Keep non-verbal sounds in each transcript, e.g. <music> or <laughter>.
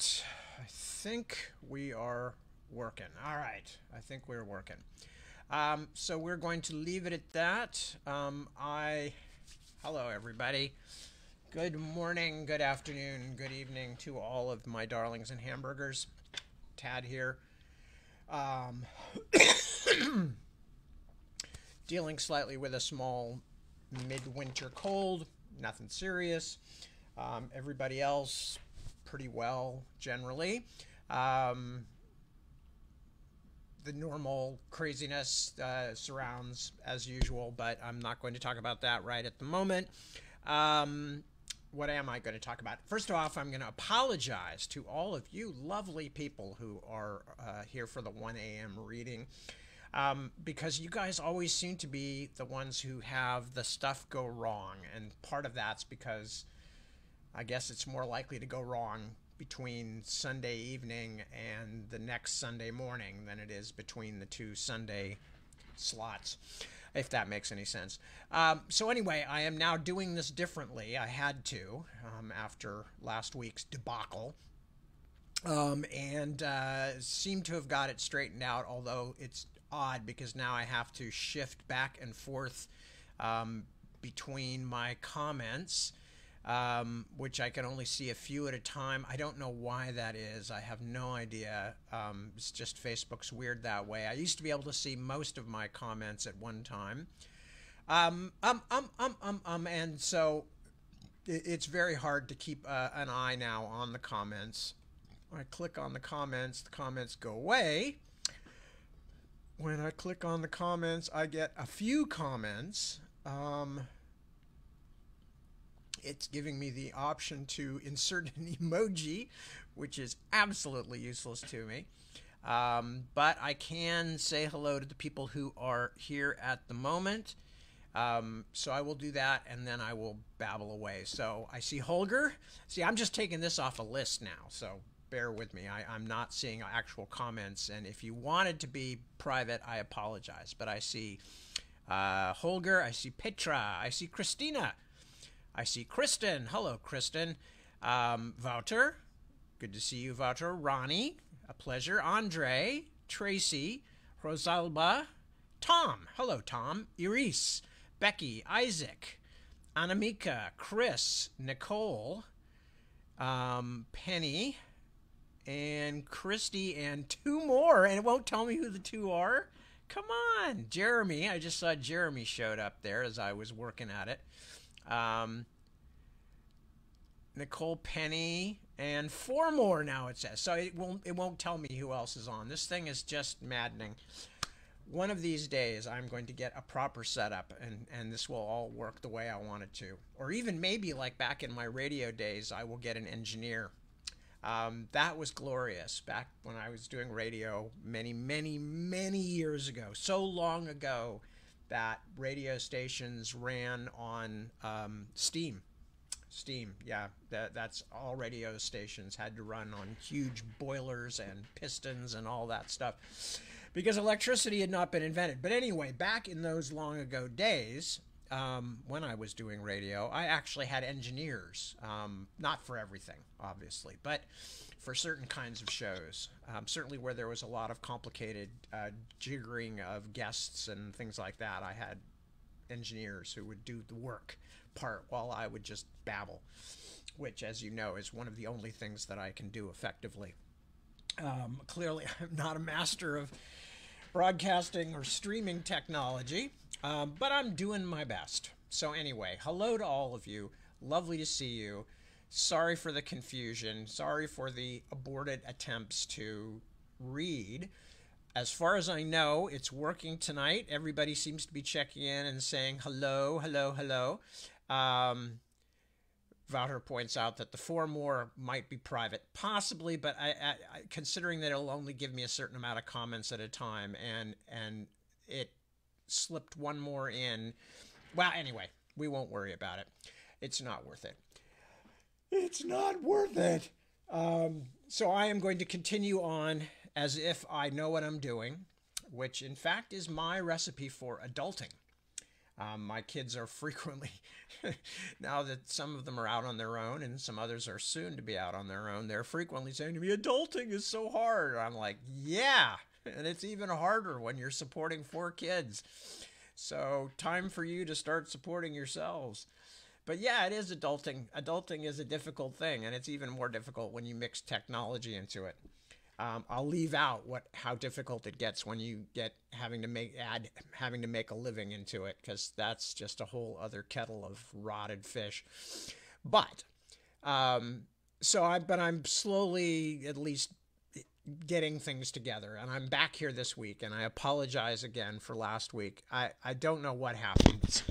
right. I think we are working. All right. I think we're working. Um, so we're going to leave it at that. Um, I, hello everybody. Good morning, good afternoon, good evening to all of my darlings and hamburgers. Tad here. Um, <coughs> dealing slightly with a small midwinter cold, nothing serious. Um, everybody else pretty well generally. Um, the normal craziness uh, surrounds as usual, but I'm not going to talk about that right at the moment. Um, what am I going to talk about? First off, I'm going to apologize to all of you lovely people who are uh, here for the 1 a.m. reading. Um, because you guys always seem to be the ones who have the stuff go wrong. And part of that's because I guess it's more likely to go wrong between Sunday evening and the next Sunday morning than it is between the two Sunday slots, if that makes any sense. Um, so, anyway, I am now doing this differently. I had to um, after last week's debacle. Um, and uh, seem to have got it straightened out, although it's odd because now I have to shift back and forth um, between my comments um, which I can only see a few at a time. I don't know why that is. I have no idea. Um, it's just Facebook's weird that way. I used to be able to see most of my comments at one time. Um, um, um, um, um, um, and so it, it's very hard to keep uh, an eye now on the comments. I click on the comments, the comments go away. When I click on the comments, I get a few comments. Um, it's giving me the option to insert an <laughs> emoji, which is absolutely useless to me. Um, but I can say hello to the people who are here at the moment. Um, so I will do that and then I will babble away. So I see Holger. See, I'm just taking this off a list now. So bear with me. I, am not seeing actual comments. And if you wanted to be private, I apologize. But I see uh, Holger. I see Petra. I see Christina. I see Kristen. Hello, Kristen. Um, Wouter. Good to see you, Wouter. Ronnie. A pleasure. Andre. Tracy. Rosalba. Tom. Hello, Tom. Iris. Becky. Isaac. Anamika. Chris. Nicole. Um, Penny. And Christy. And two more. And it won't tell me who the two are. Come on. Jeremy. I just saw Jeremy showed up there as I was working at it. Um, Nicole Penny and four more now it says. So it won't it won't tell me who else is on. This thing is just maddening. One of these days I'm going to get a proper setup and and this will all work the way I want it to. Or even maybe like back in my radio days I will get an engineer. Um, that was glorious back when I was doing radio many, many, many years ago. So long ago that radio stations ran on um, steam. Steam, yeah, that, that's all radio stations had to run on huge boilers and pistons and all that stuff because electricity had not been invented. But anyway, back in those long ago days, um, when I was doing radio, I actually had engineers, um, not for everything, obviously, but for certain kinds of shows. Um, certainly, where there was a lot of complicated uh, jiggering of guests and things like that, I had engineers who would do the work part while I would just babble, which, as you know, is one of the only things that I can do effectively. Um, clearly, <laughs> I'm not a master of broadcasting or streaming technology, um, but I'm doing my best. So, anyway, hello to all of you. Lovely to see you. Sorry for the confusion. Sorry for the aborted attempts to read. As far as I know, it's working tonight. Everybody seems to be checking in and saying hello, hello, hello. Um, Wouter points out that the four more might be private, possibly, but I, I, considering that it'll only give me a certain amount of comments at a time, and and it slipped one more in. Well, anyway, we won't worry about it. It's not worth it. It's not worth it. Um, so I am going to continue on as if I know what I'm doing, which in fact is my recipe for adulting. Um, my kids are <laughs> frequently, now that some of them are out on their own and some others are soon to be out on their own, they're frequently saying to me, adulting is so hard. I'm like, yeah. And it's even harder when you're supporting four kids. So, time for you to start supporting yourselves. But yeah, it is adulting. Adulting is a difficult thing, and it's even more difficult when you mix technology into it. Um, I'll leave out what how difficult it gets when you get having to make add having to make a living into it because that's just a whole other kettle of rotted fish. But um, so I but I'm slowly at least getting things together and I'm back here this week and I apologize again for last week. I I don't know what happened.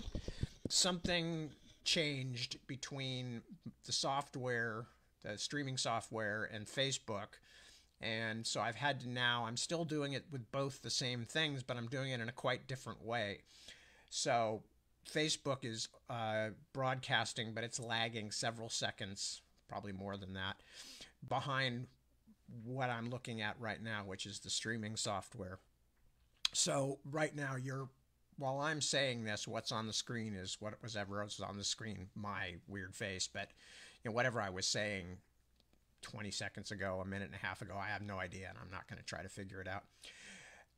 Something changed between the software, the streaming software and Facebook and so I've had to now, I'm still doing it with both the same things, but I'm doing it in a quite different way. So Facebook is uh, broadcasting, but it's lagging several seconds, probably more than that, behind what I'm looking at right now, which is the streaming software. So right now, you're while I'm saying this, what's on the screen is what was ever was on the screen, my weird face, but you know, whatever I was saying 20 seconds ago, a minute and a half ago. I have no idea, and I'm not going to try to figure it out.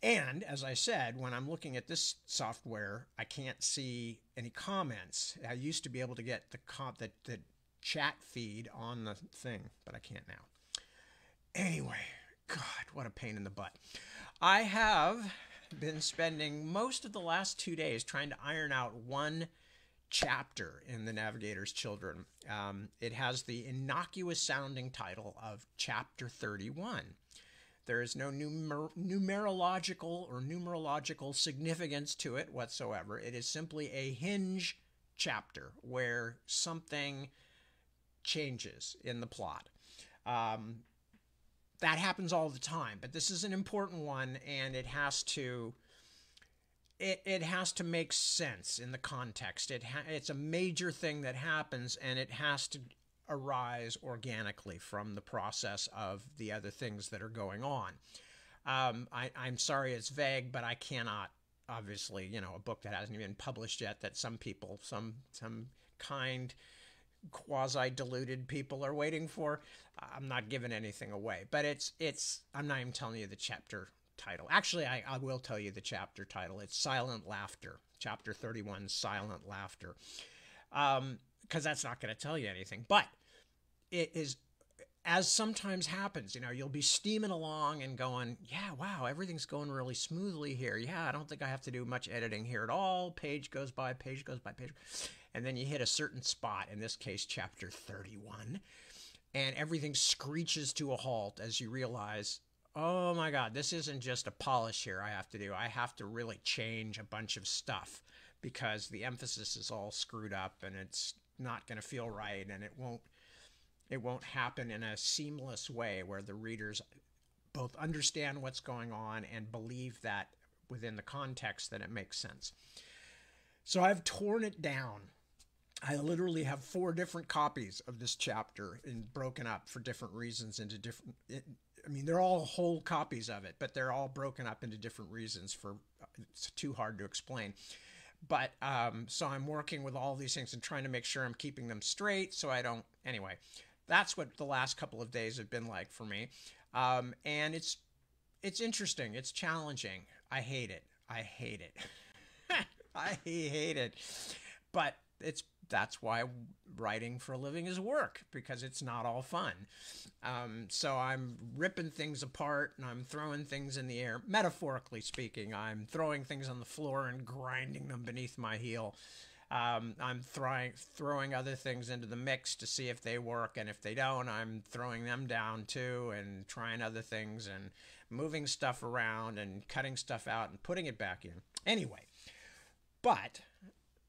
And as I said, when I'm looking at this software, I can't see any comments. I used to be able to get the comp the, the chat feed on the thing, but I can't now. Anyway, God, what a pain in the butt. I have been spending most of the last two days trying to iron out one chapter in the Navigator's Children. Um, it has the innocuous sounding title of Chapter 31. There is no numer- numerological or numerological significance to it whatsoever. It is simply a hinge chapter where something changes in the plot. Um, that happens all the time, but this is an important one and it has to it, it has to make sense in the context. It ha- it's a major thing that happens, and it has to arise organically from the process of the other things that are going on. Um, I, I'm sorry it's vague, but I cannot obviously, you know, a book that hasn't even been published yet that some people, some some kind quasi deluded people are waiting for. I'm not giving anything away, but it's it's I'm not even telling you the chapter title. Actually, I, I will tell you the chapter title. It's Silent Laughter, chapter 31, Silent Laughter. Because um, that's not going to tell you anything. But it is, as sometimes happens, you know, you'll be steaming along and going, yeah, wow, everything's going really smoothly here. Yeah, I don't think I have to do much editing here at all. Page goes by, page goes by, page. And then you hit a certain spot, in this case, chapter 31 and everything screeches to a halt as you realize oh my God, this isn't just a polish here I have to do. I have to really change a bunch of stuff because the emphasis is all screwed up and it's not going to feel right and it won't it won't happen in a seamless way where the readers both understand what's going on and believe that within the context that it makes sense. So I've torn it down. I literally have four different copies of this chapter and broken up for different reasons into different I mean, they're all whole copies of it, but they're all broken up into different reasons. For it's too hard to explain. But um, so I'm working with all these things and trying to make sure I'm keeping them straight, so I don't. Anyway, that's what the last couple of days have been like for me, um, and it's it's interesting. It's challenging. I hate it. I hate it. <laughs> I hate it. But it's that's why writing for a living is work because it's not all fun. Um, so I'm ripping things apart and I'm throwing things in the air. Metaphorically speaking, I'm throwing things on the floor and grinding them beneath my heel. Um, I'm throwing throwing other things into the mix to see if they work, and if they don't, I'm throwing them down too and trying other things and moving stuff around and cutting stuff out and putting it back in. Anyway, but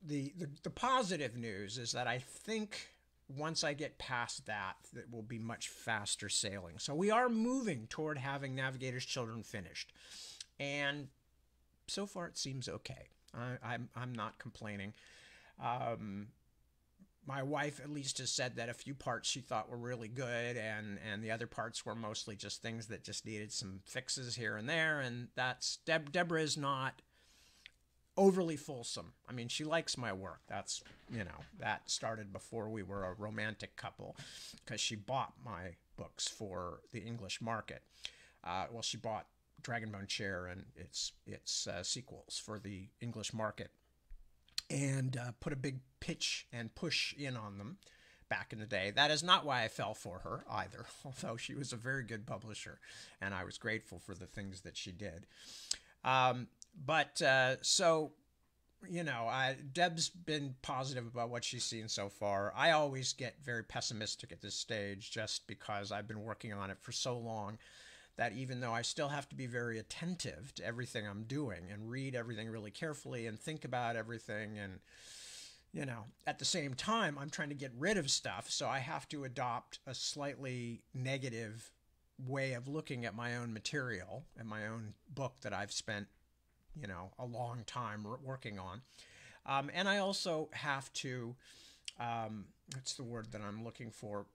the, the, the positive news is that I think once I get past that, it will be much faster sailing. So we are moving toward having Navigator's Children finished, and so far it seems okay. I, I'm I'm not complaining. Um, my wife at least has said that a few parts she thought were really good and and the other parts were mostly just things that just needed some fixes here and there and that's Deb, deborah is not overly fulsome. I mean, she likes my work. That's, you know, that started before we were a romantic couple because she bought my books for the English market. Uh, well, she bought Dragonbone Chair and its its uh, sequels for the English market, and uh, put a big pitch and push in on them back in the day. That is not why I fell for her either, <laughs> although she was a very good publisher, and I was grateful for the things that she did. Um, but uh, so you know, I, Deb's been positive about what she's seen so far. I always get very pessimistic at this stage just because I've been working on it for so long that even though I still have to be very attentive to everything I'm doing and read everything really carefully and think about everything and you know, at the same time I'm trying to get rid of stuff, so I have to adopt a slightly negative way of looking at my own material and my own book that I've spent you know, a long time working on. Um, and I also have to, um, what's the word that I'm looking for?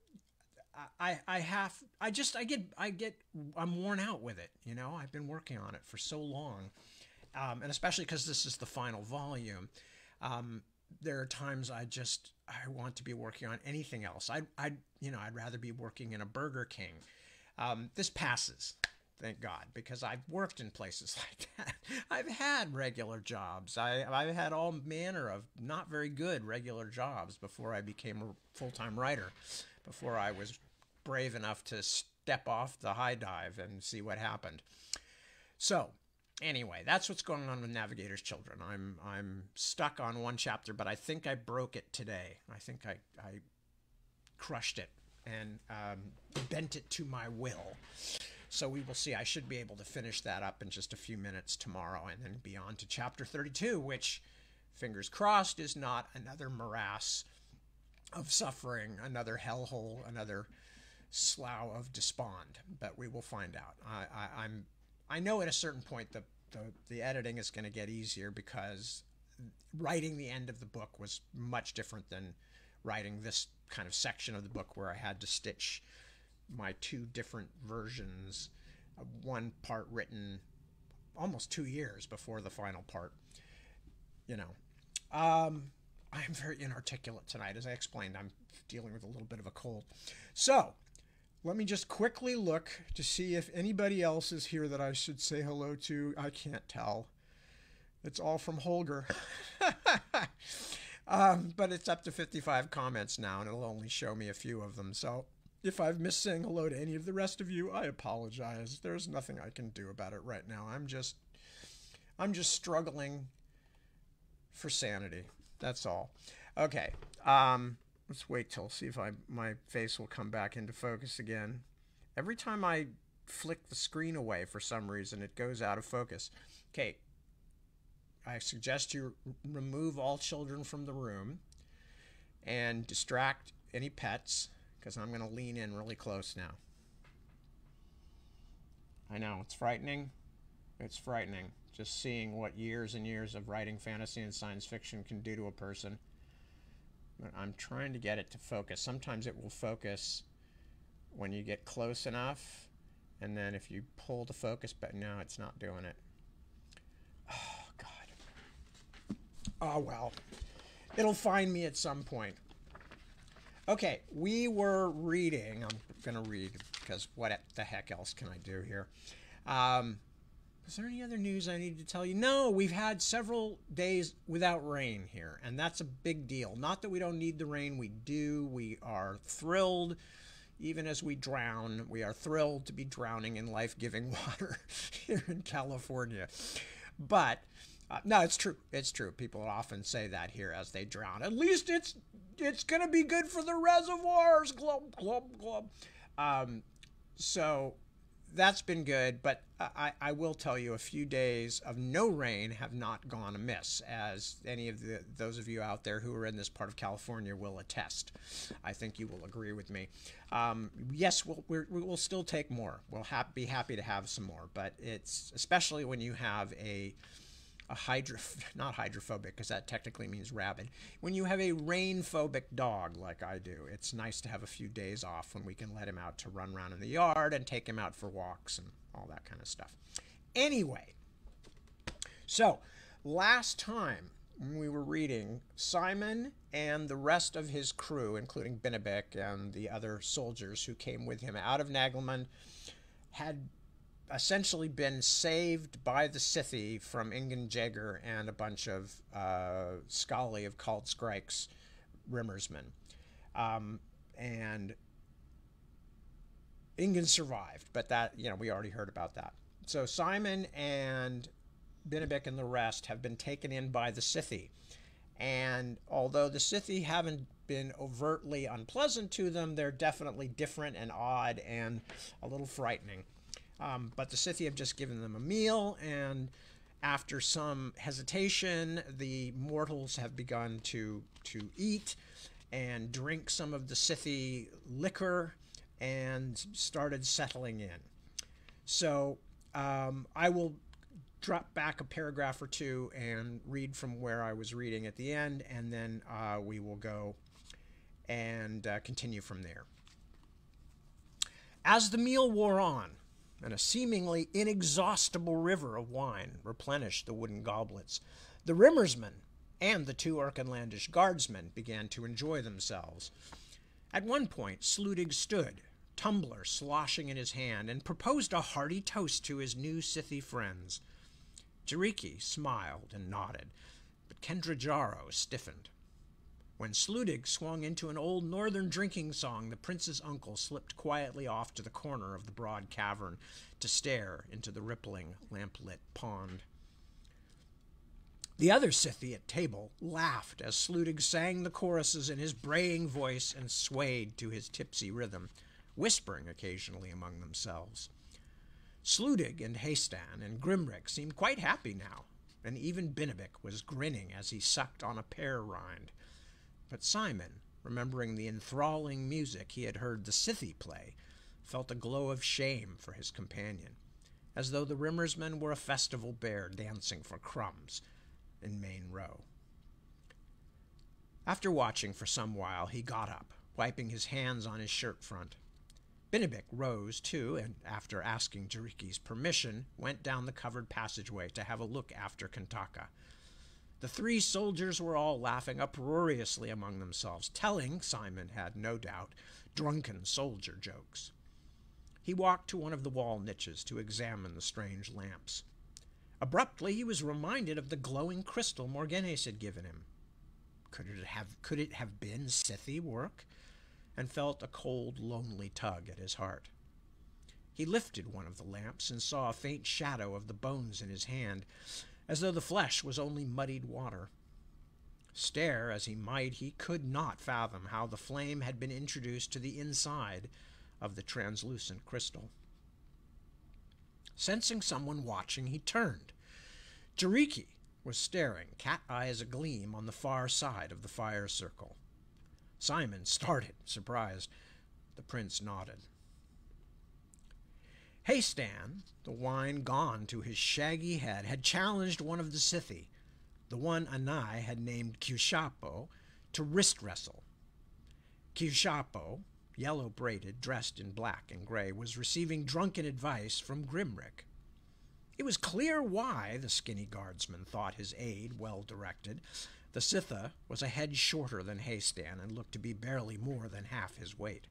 I, I have, I just, I get, I get, I'm worn out with it. You know, I've been working on it for so long. Um, and especially because this is the final volume. Um, there are times I just, I want to be working on anything else. I, I, you know, I'd rather be working in a Burger King. Um, this passes thank God, because I've worked in places <laughs> like that. I've had regular jobs. I, I've had all manner of not very good regular jobs before I became a full time writer, before I was brave enough to step off the high dive and see what happened. So, anyway, that's what's going on with Navigator's Children. I'm I'm stuck on one chapter, but I think I broke it today. I think I I crushed it and um, bent it to my will. So we will see. I should be able to finish that up in just a few minutes tomorrow and then be on to chapter 32, which, fingers crossed, is not another morass of suffering, another hellhole, another slough of despond. But we will find out. I, I, am I know at a certain point the, the, the editing is going to get easier because writing the end of the book was much different than writing this kind of section of the book where I had to stitch my two different versions, one part written almost two years before the final part. You know, um, I'm very inarticulate tonight. As I explained, I'm dealing with a little bit of a cold. So, let me just quickly look to see if anybody else is here that I should say hello to. I can't tell. It's all from Holger. <laughs> um, but it's up to 55 comments now, and it'll only show me a few of them. So if I've missed saying hello to any of the rest of you, I apologize. There's nothing I can do about it right now. I'm just I'm just struggling for sanity. That's all. Okay. Um, let's wait till see if I my face will come back into focus again. Every time I flick the screen away for some reason, it goes out of focus. Okay. I suggest you remove all children from the room and distract any pets because I'm going to lean in really close now. I know, it's frightening. It's frightening just seeing what years and years of writing fantasy and science fiction can do to a person. But I'm trying to get it to focus. Sometimes it will focus when you get close enough, and then if you pull the focus, but no, it's not doing it. Oh, God. Oh, well. It'll find me at some point. Okay, we were reading. I'm going to read because what the heck else can I do here? Um, is there any other news I need to tell you? No, we've had several days without rain here, and that's a big deal. Not that we don't need the rain, we do. We are thrilled, even as we drown. We are thrilled to be drowning in life giving <laughs> water here in California. But uh, no, it's true. It's true. People often say that here as they drown. At least it's it's going to be good for the reservoirs. Glub glub glub. Um, so that's been good, but I, I will tell you a few days of no rain have not gone amiss, as any of the those of you out there who are in this part of California will attest. I think you will agree with me. Um, yes, we'll we will still take more. We'll ha- be happy to have some more, but it's especially when you have a a hydro not hydrophobic because that technically means rabid. When you have a rainphobic dog like i do it's nice to have a few days off when we can let him out to run around in the yard and take him out for walks and all that kind of stuff. Anyway so last time when we were reading, Simon and the rest of his crew, including Binabik and the other soldiers who came with him out of Naglimund, had essentially been saved by the Sithi from Ingen Jegger and a bunch of uh, of Kaldskryke's Rimmersmen. Um, and Ingen survived, but that, you know, we already heard about that. So Simon and Binabik and the rest have been taken in by the Sithi. And although the Sithi haven't been overtly unpleasant to them, they're definitely different and odd and a little frightening. Um, but the Sithi have just given them a meal, and after some hesitation, the mortals have begun to to eat and drink some of the Sithi liquor and started settling in. So um, I will drop back a paragraph or two and read from where I was reading at the end, and then uh, we will go and uh, continue from there. As the meal wore on, and a seemingly inexhaustible river of wine replenished the wooden goblets, the Rimmersmen and the two Erkenlandish guardsmen began to enjoy themselves. At one point, Sludig stood, tumbler sloshing in his hand, and proposed a hearty toast to his new Sithi friends. Jiriki smiled and nodded, but Khendraja'aro stiffened. When Sludig swung into an old northern drinking song, the prince's uncle slipped quietly off to the corner of the broad cavern to stare into the rippling, lamplit pond. The other Sithi at table laughed as Sludig sang the choruses in his braying voice and swayed to his tipsy rhythm, whispering occasionally among themselves. Sludig and Haestan and Grimmric seemed quite happy now, and even Binabik was grinning as he sucked on a pear rind. But Simon, remembering the enthralling music he had heard the Sithi play, felt a glow of shame for his companion, as though the Rimmersmen were a festival bear dancing for crumbs in Main Row. After watching for some while, he got up, wiping his hands on his shirt front. Binabik rose too, and after asking Jiriki's permission, went down the covered passageway to have a look after Qantaqa. The three soldiers were all laughing uproariously among themselves, telling, Simon had no doubt, drunken soldier jokes. He walked to one of the wall niches to examine the strange lamps. Abruptly, he was reminded of the glowing crystal Morgenes had given him. Could it have, could it have been Sithi work? and felt a cold, lonely tug at his heart. He lifted one of the lamps and saw a faint shadow of the bones in his hand, as though the flesh was only muddied water. Stare as he might, he could not fathom how the flame had been introduced to the inside of the translucent crystal. Sensing someone watching, he turned. Jiriki was staring, cat eyes agleam, on the far side of the fire circle. Simon started, surprised. The prince nodded. Haestan, the wine gone to his shaggy head, had challenged one of the Sithi, the one An'nai had named Kushapo, to wrist wrestle. Kushapo, yellow braided, dressed in black and gray, was receiving drunken advice from Grimmric. It was clear why the skinny guardsman thought his aid well directed, the Sitha was a head shorter than Haestan and looked to be barely more than half his weight.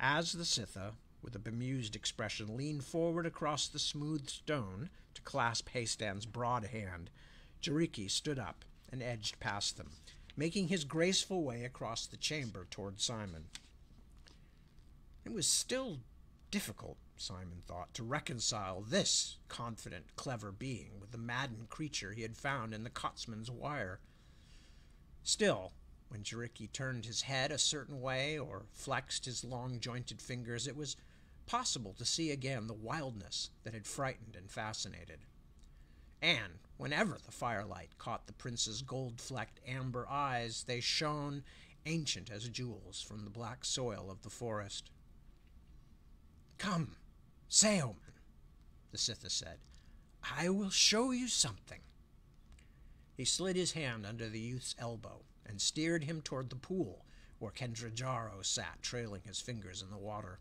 As the Sitha, with a bemused expression, leaned forward across the smooth stone to clasp Haestan's broad hand, Jiriki stood up and edged past them, making his graceful way across the chamber toward Simon. It was still difficult, Simon thought, to reconcile this confident, clever being with the maddened creature he had found in the Cotsman's wire. Still, when Jiriki turned his head a certain way or flexed his long jointed fingers, it was possible to see again the wildness that had frightened and fascinated. And whenever the firelight caught the prince's gold flecked amber eyes, they shone ancient as jewels from the black soil of the forest. Come, Seoman, the Sitha said. I will show you something. He slid his hand under the youth's elbow and steered him toward the pool where Khendraja'aro sat, trailing his fingers in the water.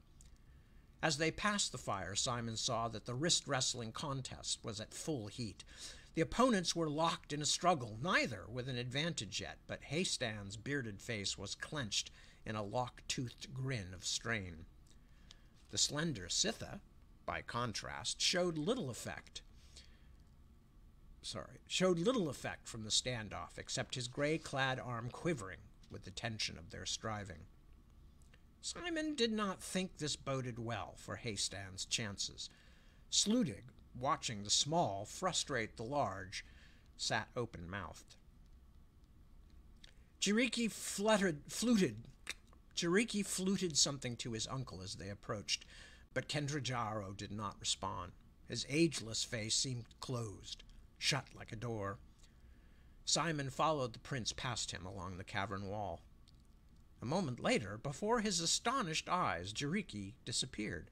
As they passed the fire, Simon saw that the wrist wrestling contest was at full heat. The opponents were locked in a struggle, neither with an advantage yet, but Haestan's bearded face was clenched in a lock toothed grin of strain. The slender Sitha, by contrast, showed little effect. Sorry, showed little effect from the standoff, except his gray clad arm quivering with the tension of their striving. Simon did not think this boded well for Haestan's chances. Sludig, watching the small frustrate the large, sat open mouthed. Jiriki fluttered, fluted. Jiriki fluted something to his uncle as they approached, but Khendraja'aro did not respond. His ageless face seemed closed, shut like a door. Simon followed the prince past him along the cavern wall. A moment later, before his astonished eyes, Jiriki disappeared.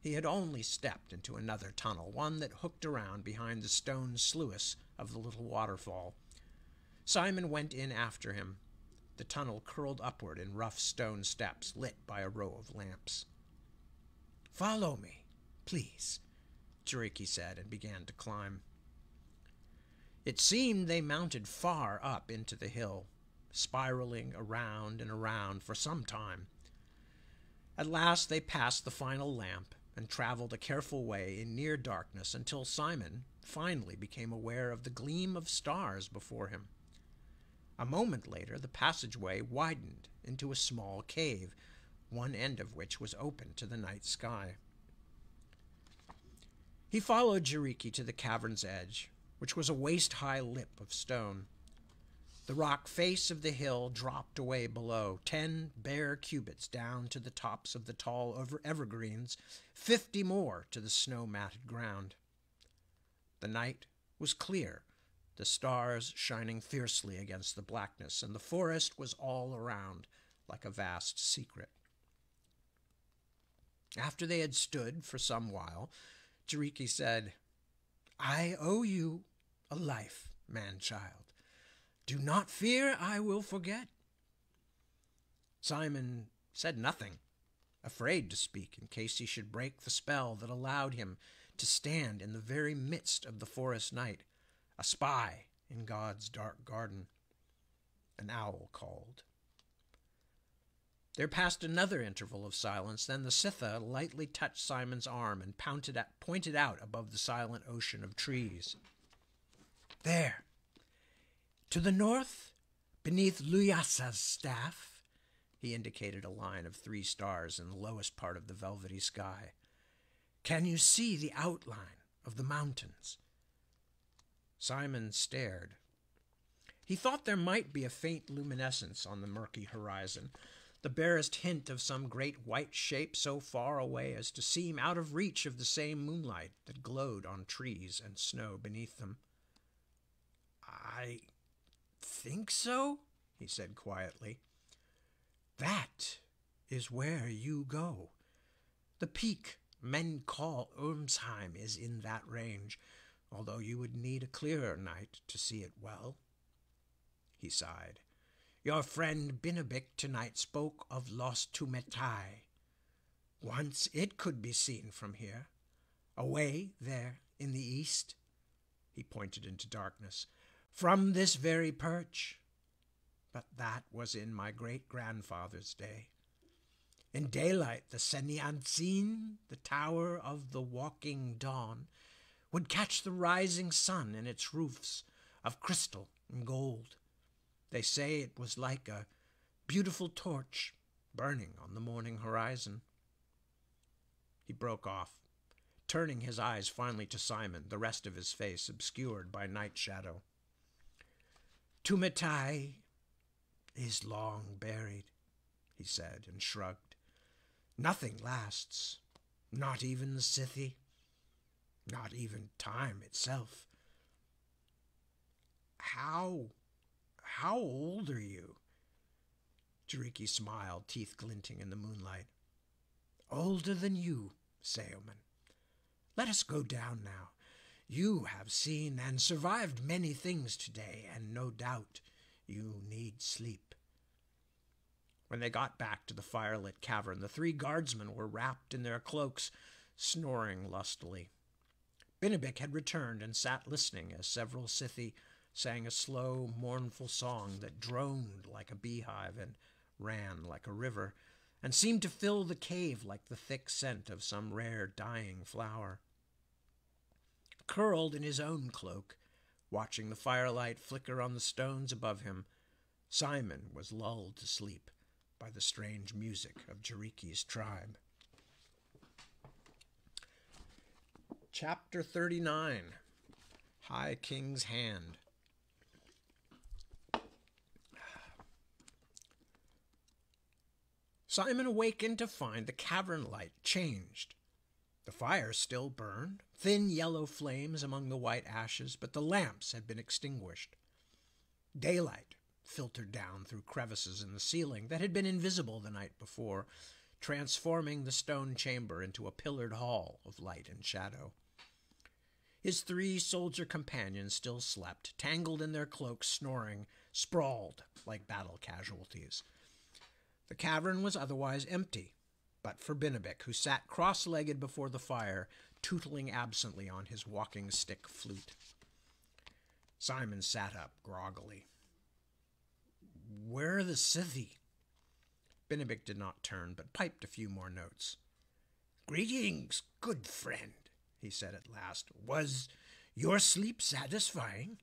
He had only stepped into another tunnel, one that hooked around behind the stone sluice of the little waterfall. Simon went in after him. The tunnel curled upward in rough stone steps lit by a row of lamps. Follow me, please, Jiriki said and began to climb. It seemed they mounted far up into the hill, spiraling around and around for some time. At last they passed the final lamp and traveled a careful way in near darkness until Simon finally became aware of the gleam of stars before him. A moment later, the passageway widened into a small cave, one end of which was open to the night sky. He followed Jiriki to the cavern's edge, which was a waist high lip of stone. The rock face of the hill dropped away below, ten bare cubits down to the tops of the tall over evergreens, fifty more to the snow matted ground. The night was clear, the stars shining fiercely against the blackness, and the forest was all around like a vast secret. After they had stood for some while, Jiriki said, I owe you a life, man child. Do not fear, I will forget. Simon said nothing, afraid to speak in case he should break the spell that allowed him to stand in the very midst of the forest night, a spy in God's dark garden. An owl called. There passed another interval of silence. Then the Sitha lightly touched Simon's arm and pointed out above the silent ocean of trees. There, to the north, beneath Luyasa's staff, he indicated a line of three stars in the lowest part of the velvety sky. Can you see the outline of the mountains? Simon stared. He thought there might be a faint luminescence on the murky horizon, the barest hint of some great white shape so far away as to seem out of reach of the same moonlight that glowed on trees and snow beneath them. I think so? he said quietly. That is where you go. The peak men call Urmsheim is in that range, although you would need a clearer night to see it well. He sighed. Your friend Binabik tonight spoke of Lost Tumet'ai. Once it could be seen from here, away there in the east. He pointed into darkness from this very perch. But that was in my great grandfather's day. In daylight, the Seniantzin, the tower of the walking dawn, would catch the rising sun in its roofs of crystal and gold. They say it was like a beautiful torch burning on the morning horizon. He broke off, turning his eyes finally to Simon, the rest of his face obscured by night shadow. Tumet'ai is long buried, he said, and shrugged. Nothing lasts, not even the Sithi, not even time itself. How, how old are you? Jiriki smiled, teeth glinting in the moonlight. Older than you, Seoman. Let us go down now. You have seen and survived many things today, and no doubt you need sleep. When they got back to the firelit cavern, the three guardsmen were wrapped in their cloaks, snoring lustily. Binabik had returned and sat listening as several Sithi sang a slow, mournful song that droned like a beehive and ran like a river, and seemed to fill the cave like the thick scent of some rare dying flower. Curled in his own cloak, watching the firelight flicker on the stones above him, Simon was lulled to sleep by the strange music of Jiriki's tribe. Chapter 39 High King's Hand Simon awakened to find the cavern light changed. The fire still burned, thin yellow flames among the white ashes, but the lamps had been extinguished. Daylight filtered down through crevices in the ceiling that had been invisible the night before, transforming the stone chamber into a pillared hall of light and shadow. His three soldier companions still slept, tangled in their cloaks, snoring, sprawled like battle casualties. The cavern was otherwise empty, but for Binabik, who sat cross legged before the fire, tootling absently on his walking stick flute. Simon sat up groggily. Where are the Sithi? Binabik did not turn, but piped a few more notes. Greetings, good friend, he said at last. Was your sleep satisfying?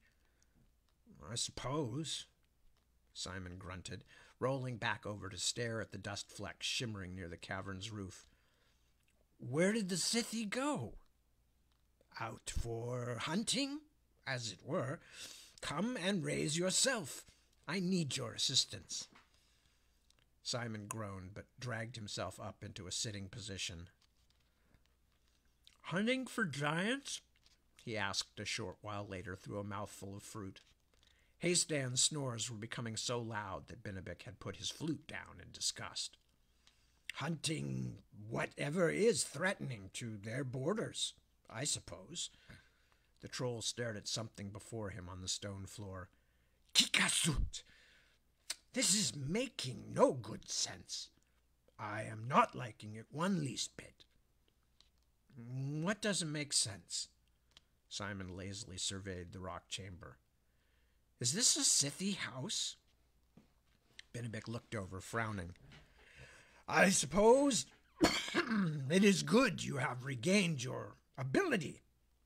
I suppose, Simon grunted, rolling back over to stare at the dust flecks shimmering near the cavern's roof. Where did the Sithi go? Out for hunting, as it were. Come and raise yourself. I need your assistance. Simon groaned, but dragged himself up into a sitting position. Hunting for giants? he asked a short while later through a mouthful of fruit. Haestan's snores were becoming so loud that Binabik had put his flute down in disgust. Hunting whatever is threatening to their borders, I suppose. The troll stared at something before him on the stone floor. Kikasut! This is making no good sense. I am not liking it one least bit. What doesn't make sense? Simon lazily surveyed the rock chamber. Is this a Sithi house? Binabik looked over, frowning. I suppose <coughs> it is good you have regained your ability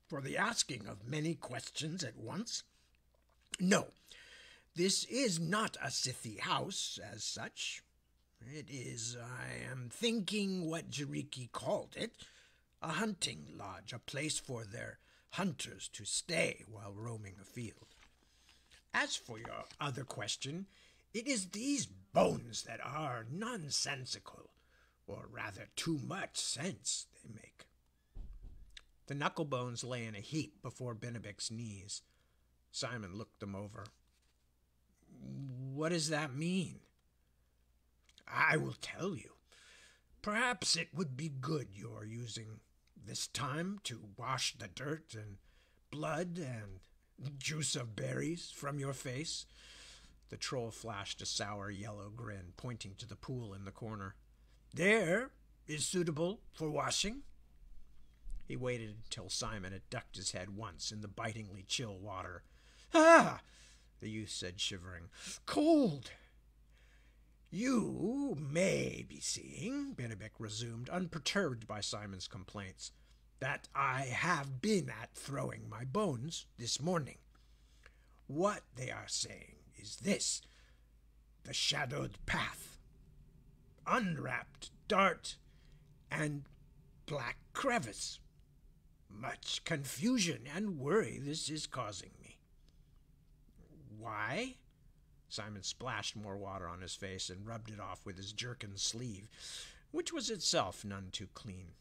for the asking of many questions at once. No, this is not a Sithi house as such. It is, I am thinking what Jiriki called it, a hunting lodge, a place for their hunters to stay while roaming afield. As for your other question, it is these bones that are nonsensical, or rather too much sense they make. The knuckle bones lay in a heap before Binabik's knees. Simon looked them over. What does that mean? I will tell you. Perhaps it would be good your using this time to wash the dirt and blood and Juice of berries from your face? The troll flashed a sour yellow grin, pointing to the pool in the corner. There is suitable for washing. He waited until Simon had ducked his head once in the bitingly chill water. Ah! the youth said, shivering. Cold! You may be seeing, Binabik resumed, unperturbed by Simon's complaints that I have been at throwing my bones this morning. What they are saying is this the shadowed path, unwrapped dart, and black crevice. Much confusion and worry this is causing me. Why? Simon splashed more water on his face and rubbed it off with his jerkin sleeve, which was itself none too clean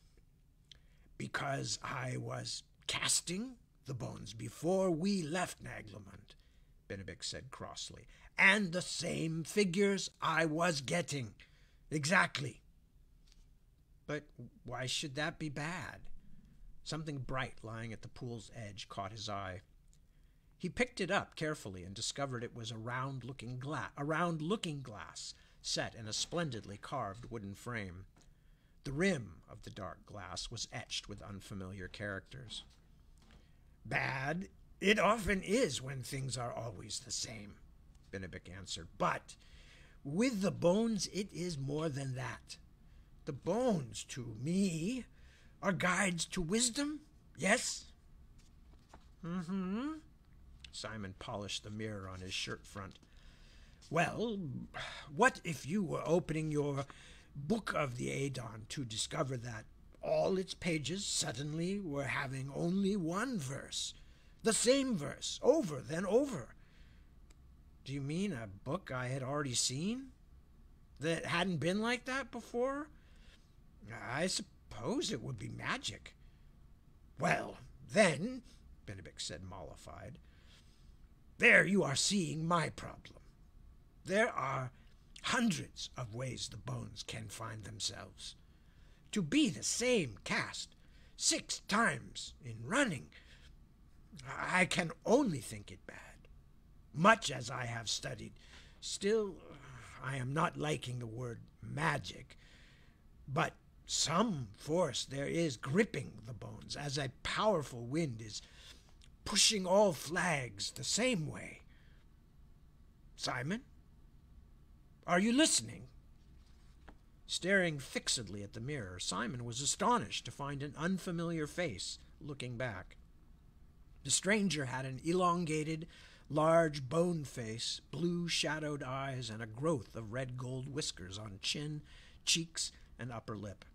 because I was casting the bones before we left Naglimund, Binabik said crossly, and the same figures I was getting. Exactly. But why should that be bad? Something bright lying at the pool's edge caught his eye. He picked it up carefully and discovered it was a round looking glass a round looking glass set in a splendidly carved wooden frame. The rim of the dark glass was etched with unfamiliar characters. Bad it often is when things are always the same, Binabik answered. But with the bones, it is more than that. The bones, to me, are guides to wisdom, yes? Mm hmm. Simon polished the mirror on his shirt front. Well, what if you were opening your book of the Aedon to discover that all its pages suddenly were having only one verse? The same verse, over then over. Do you mean a book I had already seen? That hadn't been like that before? I suppose it would be magic. Well, then, Binabik said, mollified, there you are seeing my problem. There are hundreds of ways the bones can find themselves. To be the same cast six times in running I can only think it bad. Much as I have studied, still uh, I am not liking the word magic, but some force there is gripping the bones, as a powerful wind is pushing all flags the same way. Simon, are you listening? Staring fixedly at the mirror, Simon was astonished to find an unfamiliar face looking back. The stranger had an elongated, large bone face, blue shadowed eyes, and a growth of red gold whiskers on chin, cheeks, and upper lip.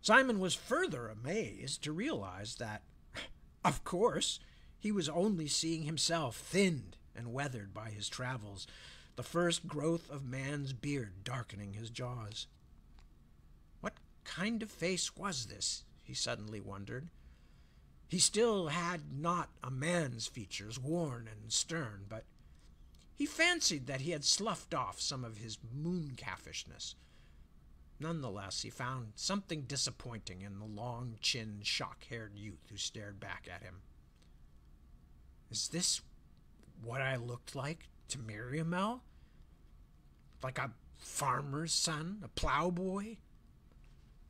Simon was further amazed to realize that, <laughs> of course, he was only seeing himself thinned and weathered by his travels, the first growth of man's beard darkening his jaws. What kind of face was this? he suddenly wondered. He still had not a man's features, worn and stern, but he fancied that he had sloughed off some of his mooncalfishness. Nonetheless, he found something disappointing in the long chinned, shock haired youth who stared back at him. Is this what I looked like to Miriamel? Like a farmer's son, a plowboy?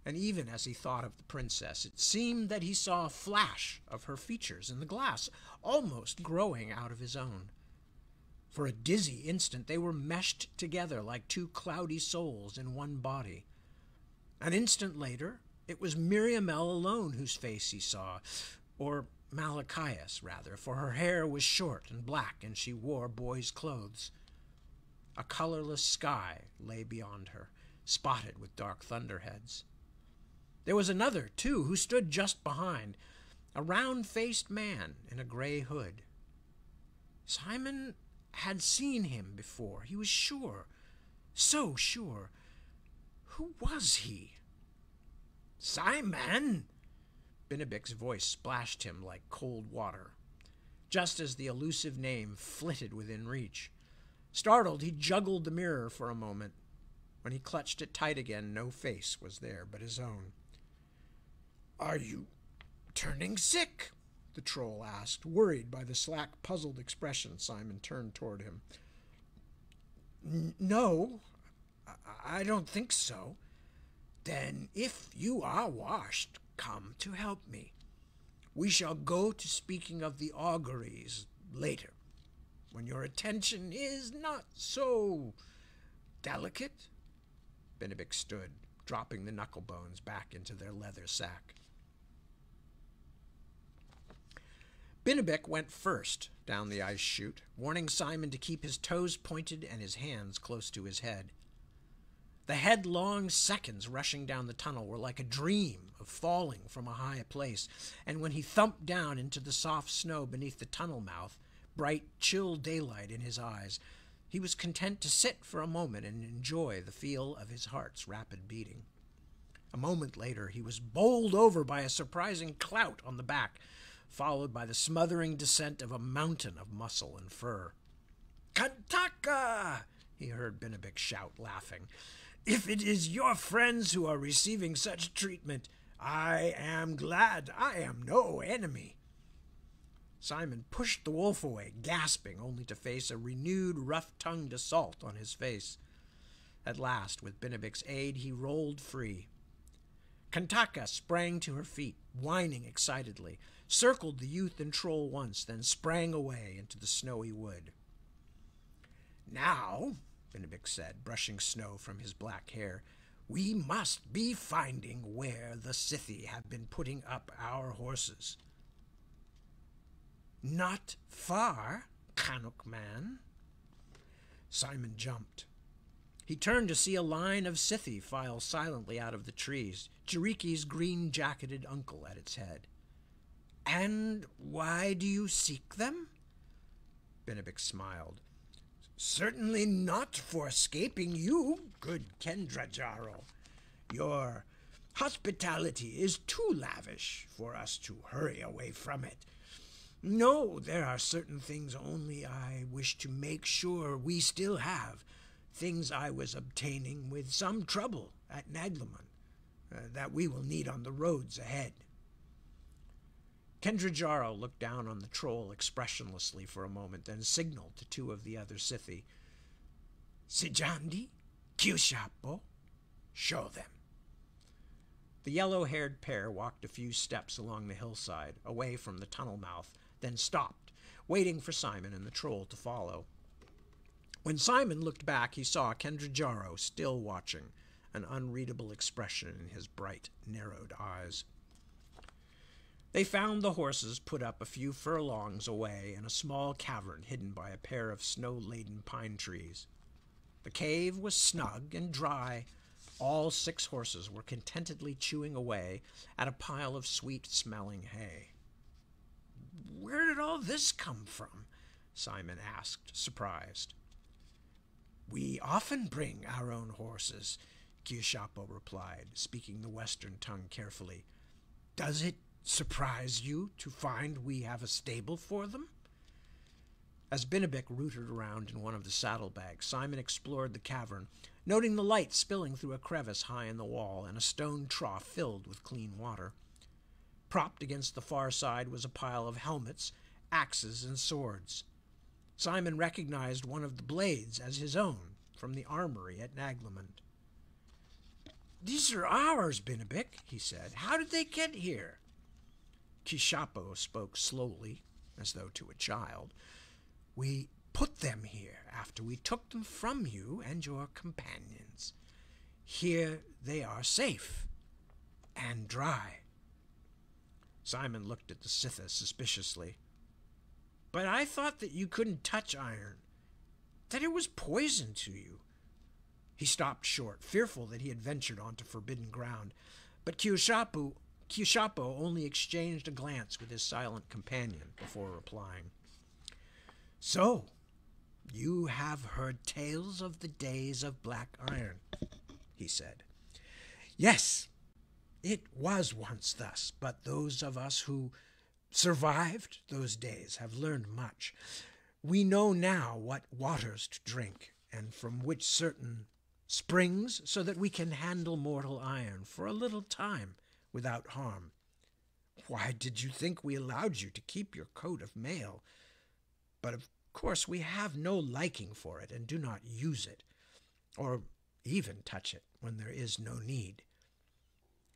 and even as he thought of the princess, it seemed that he saw a flash of her features in the glass, almost growing out of his own. For a dizzy instant, they were meshed together like two cloudy souls in one body. An instant later, it was Miriamel alone whose face he saw, or Malachias, rather, for her hair was short and black, and she wore boy's clothes. A colorless sky lay beyond her, spotted with dark thunderheads. There was another, too, who stood just behind, a round faced man in a gray hood. Simon had seen him before, he was sure, so sure. Who was he? Simon! Binabik's voice splashed him like cold water, just as the elusive name flitted within reach. Startled, he juggled the mirror for a moment. When he clutched it tight again, no face was there but his own. Are you turning sick? The troll asked, worried by the slack, puzzled expression Simon turned toward him. No, I don't think so. Then, if you are washed, come to help me. We shall go to speaking of the auguries later, when your attention is not so delicate. Binabik stood, dropping the knuckle bones back into their leather sack. Binabik went first down the ice chute, warning Simon to keep his toes pointed and his hands close to his head. The headlong seconds rushing down the tunnel were like a dream of falling from a high place, and when he thumped down into the soft snow beneath the tunnel mouth, bright, chill daylight in his eyes, he was content to sit for a moment and enjoy the feel of his heart's rapid beating. A moment later, he was bowled over by a surprising clout on the back followed by the smothering descent of a mountain of muscle and fur. Qantaqa! he heard Binabik shout, laughing. If it is your friends who are receiving such treatment, I am glad I am no enemy. Simon pushed the wolf away, gasping, only to face a renewed rough tongued assault on his face. At last, with Binabik's aid, he rolled free. Qantaqa sprang to her feet, whining excitedly, circled the youth and troll once, then sprang away into the snowy wood. Now, Binabik said, brushing snow from his black hair, we must be finding where the Sithi have been putting up our horses. Not far, Qanuc man. Simon jumped. He turned to see a line of Sithi file silently out of the trees, Jiriki's green jacketed uncle at its head. And why do you seek them? Binabik smiled. Certainly not for escaping you, good Khendraja'aro. Your hospitality is too lavish for us to hurry away from it. No, there are certain things only I wish to make sure we still have, things I was obtaining with some trouble at Naglimund, uh, that we will need on the roads ahead. Khendraja'aro looked down on the troll expressionlessly for a moment, then signaled to two of the other Sithi. Sijandi, Kiushapo, show them. The yellow haired pair walked a few steps along the hillside, away from the tunnel mouth, then stopped, waiting for Simon and the troll to follow. When Simon looked back, he saw Khendraja'aro still watching, an unreadable expression in his bright, narrowed eyes. They found the horses put up a few furlongs away in a small cavern hidden by a pair of snow laden pine trees. The cave was snug and dry. All six horses were contentedly chewing away at a pile of sweet smelling hay. Where did all this come from? Simon asked, surprised. We often bring our own horses, Kiushapo replied, speaking the western tongue carefully. Does it surprise you to find we have a stable for them? As Binabik rooted around in one of the saddlebags, Simon explored the cavern, noting the light spilling through a crevice high in the wall and a stone trough filled with clean water. Propped against the far side was a pile of helmets, axes, and swords. Simon recognized one of the blades as his own from the armory at Naglimund. These are ours, Binabik, he said. How did they get here? Kiushapo spoke slowly, as though to a child. We put them here after we took them from you and your companions. Here they are safe and dry. Simon looked at the Sitha suspiciously. But I thought that you couldn't touch iron, that it was poison to you. He stopped short, fearful that he had ventured onto forbidden ground. But Kiushapo Kiushapo only exchanged a glance with his silent companion before replying. So, you have heard tales of the days of black iron, he said. Yes, it was once thus, but those of us who survived those days have learned much. We know now what waters to drink and from which certain springs so that we can handle mortal iron for a little time without harm. Why did you think we allowed you to keep your coat of mail? But of course we have no liking for it and do not use it, or even touch it when there is no need.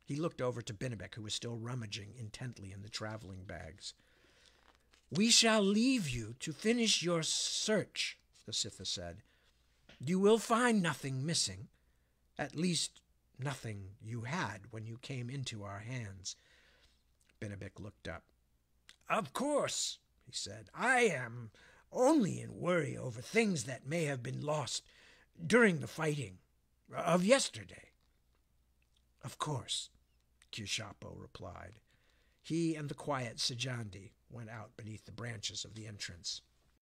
He looked over to Binabik, who was still rummaging intently in the traveling bags. We shall leave you to finish your search, the Sitha said. You will find nothing missing. At least nothing you had when you came into our hands. Binabik looked up. Of course, he said, I am only in worry over things that may have been lost during the fighting of yesterday. Of course, Kiushapo replied. He and the quiet Sijandi went out beneath the branches of the entrance.